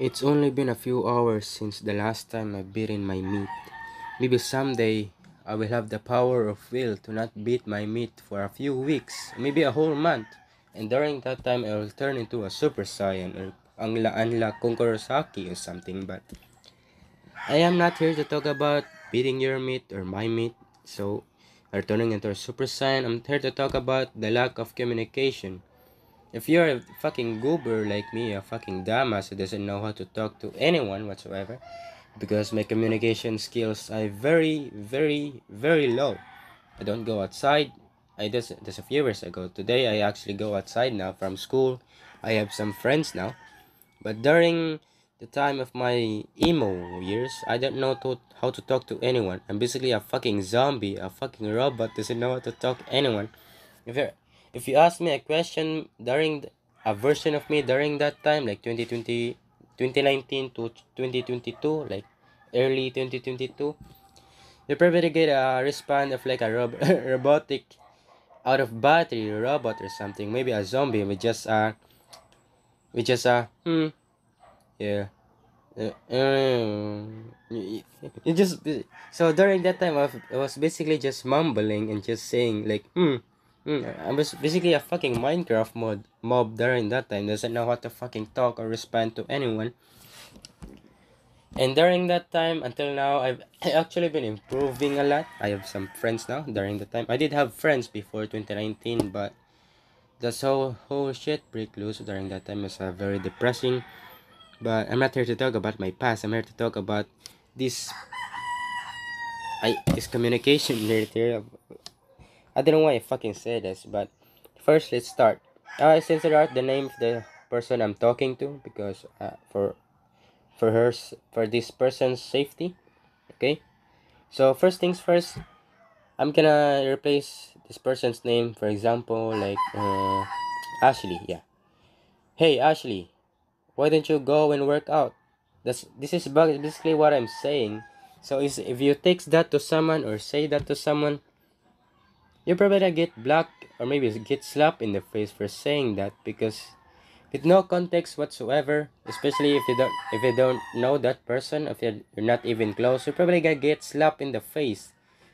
It's only been a few hours since the last time I've beaten my meat. Maybe someday I will have the power of will to not beat my meat for a few weeks, maybe a whole month. And during that time, I will turn into a super saiyan or Angla Anla Konkorosaki or something. But I am not here to talk about beating your meat or my meat. So, or turning into a super saiyan. I'm here to talk about the lack of communication if you're a fucking goober like me, a fucking dumbass who doesn't know how to talk to anyone whatsoever, because my communication skills are very, very, very low. I don't go outside. I just just a few years ago. Today I actually go outside now from school. I have some friends now, but during the time of my emo years, I don't know to, how to talk to anyone. I'm basically a fucking zombie, a fucking robot doesn't know how to talk to anyone. If you're if you ask me a question during a version of me during that time like 2020 2019 to 2022 like early 2022 you probably get a response of like a rob- robotic out of battery robot or something. Maybe a zombie with just a with just a hmm yeah. Uh, um, it just so during that time I was basically just mumbling and just saying like hmm Mm, I was basically a fucking Minecraft mod mob during that time. Doesn't know how to fucking talk or respond to anyone. And during that time until now, I've actually been improving a lot. I have some friends now during the time. I did have friends before 2019, but the whole whole shit break loose during that time was uh, very depressing. But I'm not here to talk about my past. I'm here to talk about this. I this communication later I don't know why I fucking said this, but first let's start. I censor out the name of the person I'm talking to because uh, for for her for this person's safety. Okay, so first things first, I'm gonna replace this person's name. For example, like uh, Ashley. Yeah. Hey Ashley, why don't you go and work out? That's this is basically what I'm saying. So is if you text that to someone or say that to someone, you probably get blocked or maybe get slapped in the face for saying that because with no context whatsoever, especially if you don't if you don't know that person, if you're, you're not even close, you're probably gonna get slapped in the face.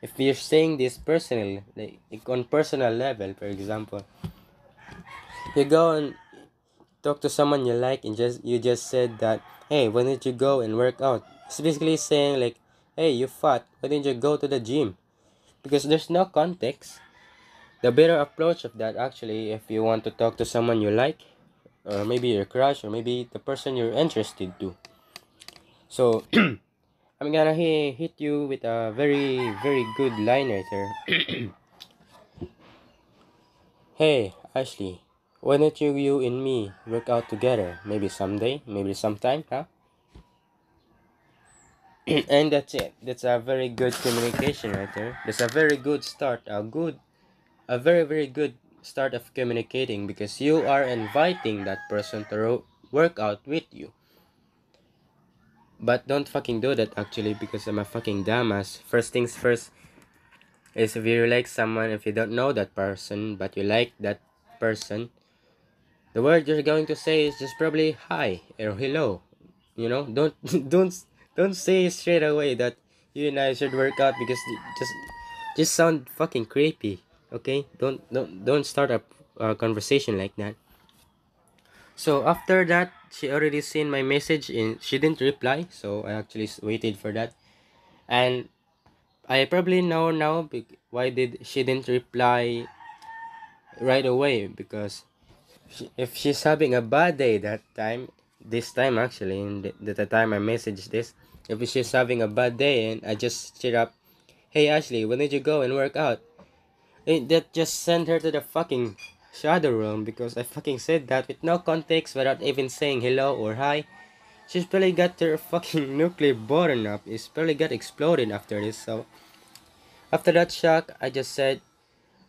If you're saying this personally, like, like on personal level, for example, you go and talk to someone you like and just you just said that, hey, why don't you go and work out? It's basically saying like, hey, you fat, why don't you go to the gym? Because there's no context. The better approach of that actually, if you want to talk to someone you like, or maybe your crush, or maybe the person you're interested to. So, I'm gonna hit you with a very, very good line right here. hey, Ashley, why don't you, you and me work out together? Maybe someday, maybe sometime, huh? And that's it. That's a very good communication right there. That's a very good start. A good a very very good start of communicating because you are inviting that person to work out with you. But don't fucking do that actually because i'm a fucking dumbass. First things first is if you like someone if you don't know that person but you like that person the word you're going to say is just probably hi or hello. You know don't don't don't say straight away that you and I should work out because just just sound fucking creepy. Okay, don't don't don't start a, a conversation like that. So after that, she already seen my message and she didn't reply. So I actually waited for that, and I probably know now why did she didn't reply right away because she, if she's having a bad day that time this time actually in the, the time I messaged this if she's having a bad day and I just cheer up hey Ashley when did you go and work out? And that just sent her to the fucking shadow realm because I fucking said that with no context without even saying hello or hi. She's probably got her fucking nuclear button up. It's probably got exploded after this so after that shock I just said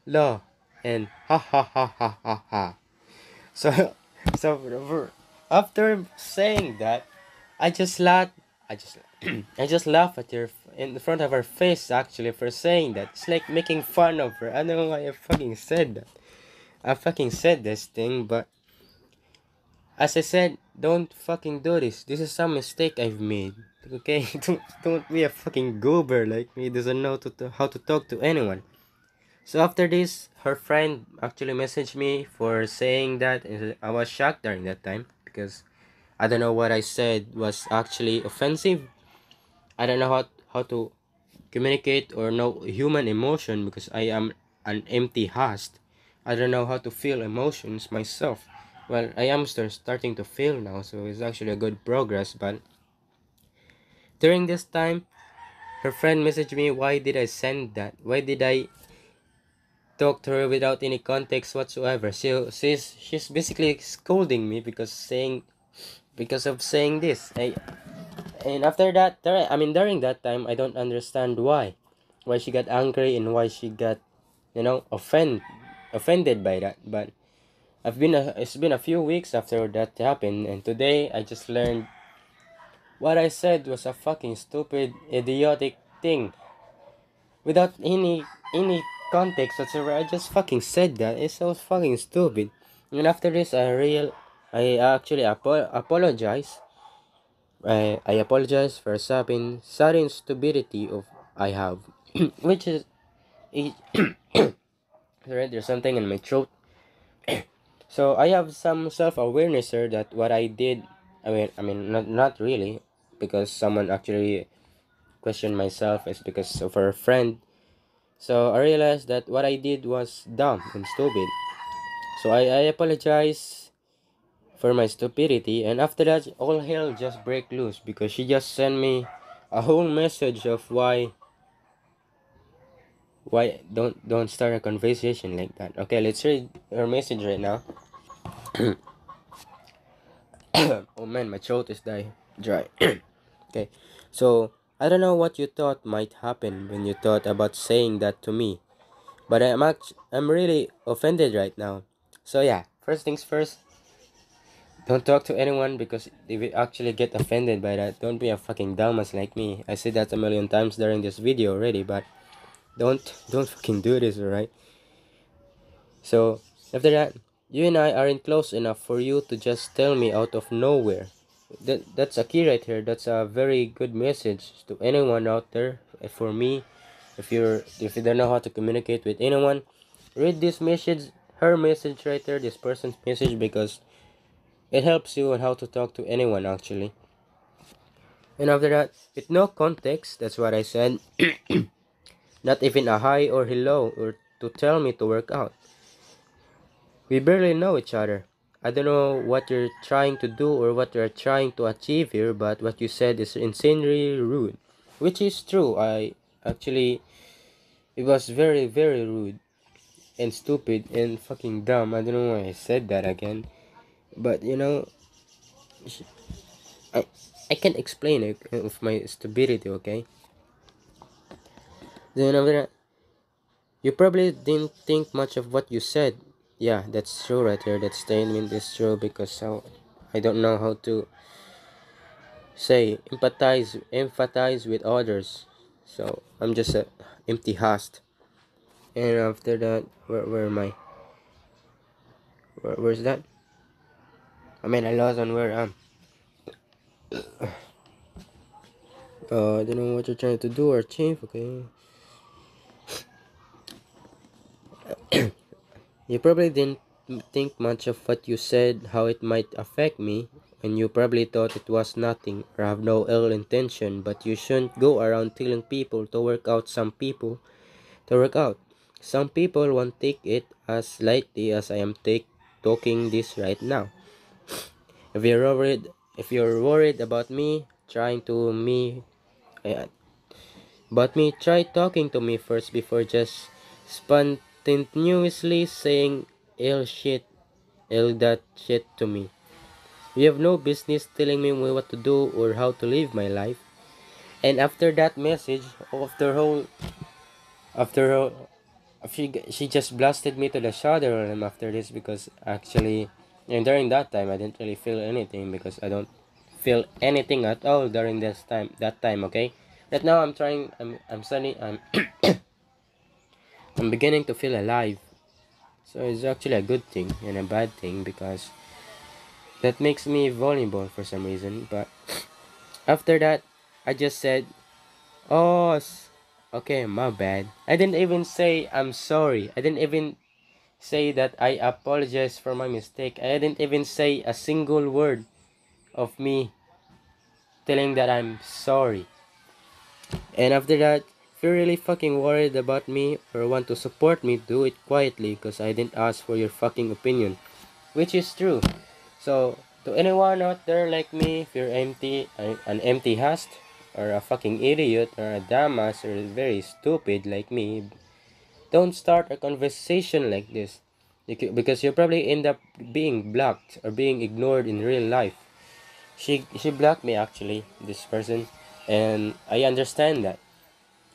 lo and ha ha ha ha ha ha. So so after saying that, I just laughed. I just, I just laugh at her in front of her face actually for saying that. It's like making fun of her. I don't know why I fucking said that. I fucking said this thing, but as I said, don't fucking do this. This is some mistake I've made. Okay, don't don't be a fucking goober like me. Doesn't know to, to how to talk to anyone. So after this, her friend actually messaged me for saying that I was shocked during that time because I don't know what I said was actually offensive. I don't know how how to communicate or know human emotion because I am an empty host. I don't know how to feel emotions myself. Well, I am starting to feel now, so it's actually a good progress. But during this time, her friend messaged me, Why did I send that? Why did I talk to her without any context whatsoever? So she's she's basically scolding me because saying because of saying this. I and after that, I mean during that time, I don't understand why, why she got angry and why she got, you know, offend, offended by that. But I've been a, it's been a few weeks after that happened, and today I just learned what I said was a fucking stupid, idiotic thing. Without any any context whatsoever, I just fucking said that. It's so fucking stupid. And after this, I real, I actually apo- apologize. I I apologize for sudden sudden stupidity of I have, which is, sorry, there's something in my throat. So I have some self-awareness here that what I did, I mean, I mean, not not really, because someone actually questioned myself is because of her friend. So I realized that what I did was dumb and stupid. So I, I apologize for my stupidity and after that all hell just break loose because she just sent me a whole message of why why don't don't start a conversation like that. Okay let's read her message right now. Oh man my throat is dry dry. Okay so i don't know what you thought might happen when you thought about saying that to me but i'm act- i'm really offended right now so yeah first things first don't talk to anyone because they will actually get offended by that don't be a fucking dumbass like me i said that a million times during this video already but don't don't fucking do this, alright? So after that, you and I aren't close enough for you to just tell me out of nowhere. That that's a key right here. That's a very good message to anyone out there. Uh, for me, if you're if you don't know how to communicate with anyone, read this message, her message right there, this person's message because it helps you on how to talk to anyone actually. And after that, with no context, that's what I said. not even a hi or hello or to tell me to work out. We barely know each other. I don't know what you're trying to do or what you're trying to achieve here, but what you said is insanely rude. Which is true. I actually, it was very, very rude and stupid and fucking dumb. I don't know why I said that again. But, you know, I, I can't explain it with my stupidity, okay? Then that, you probably didn't think much of what you said. Yeah, that's true right here. That statement is true because how I don't know how to say empathize empathize with others. So I'm just a empty host. And after that, where where am I? Where, where's that? I mean, I lost on where I'm. Uh, I don't know what you're trying to do or achieve. Okay. you probably didn't think much of what you said, how it might affect me, and you probably thought it was nothing or have no ill intention, but you shouldn't go around telling people to work out some people to work out. Some people won't take it as lightly as I am take talking this right now. If you're worried if you're worried about me trying to me uh, but me try talking to me first before just spun continuously saying ill shit, ill that shit to me. You have no business telling me what to do or how to live my life. And after that message, oh, after whole, after whole, she she just blasted me to the shadow realm after this because actually, and during that time I didn't really feel anything because I don't feel anything at all during this time that time. Okay, right now I'm trying. I'm I'm studying. I'm I'm beginning to feel alive. So it's actually a good thing and a bad thing because that makes me vulnerable for some reason. But after that, I just said, "Oh, okay, my bad." I didn't even say I'm sorry. I didn't even say that I apologize for my mistake. I didn't even say a single word of me telling that I'm sorry. And after that, if you're really fucking worried about me or want to support me, do it quietly because I didn't ask for your fucking opinion. Which is true. So, to anyone out there like me, if you're empty, an empty husk, or a fucking idiot, or a dumbass, or very stupid like me, don't start a conversation like this. Because you'll probably end up being blocked or being ignored in real life. She, she blocked me actually, this person, and I understand that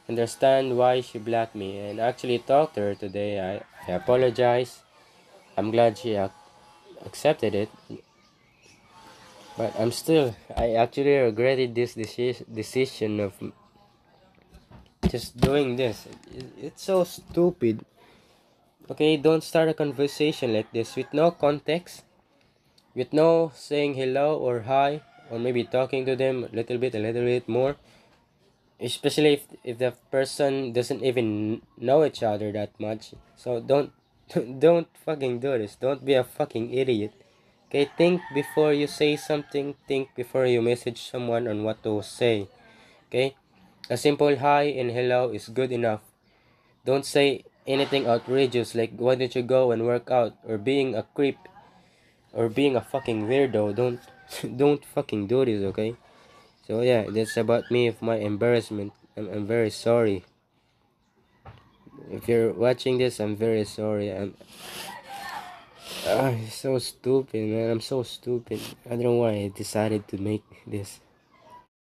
understand why she blocked me and actually talked to her today. I, I apologize. I'm glad she ac accepted it. But I'm still, I actually regretted this deci decision of just doing this. It's so stupid. Okay, don't start a conversation like this with no context, with no saying hello or hi, or maybe talking to them a little bit, a little bit more especially if if the person doesn't even know each other that much. So don't don't fucking do this. Don't be a fucking idiot. Okay think before you say something. Think before you message someone on what to say. Okay? A simple hi and hello is good enough. Don't say anything outrageous like why don't you go and work out? or being a creep or being a fucking weirdo. Don't don't fucking do this okay so yeah, that's about me of my embarrassment. I'm, I'm very sorry. If you're watching this, I'm very sorry. I'm uh, so stupid, man. I'm so stupid. I don't know why I decided to make this.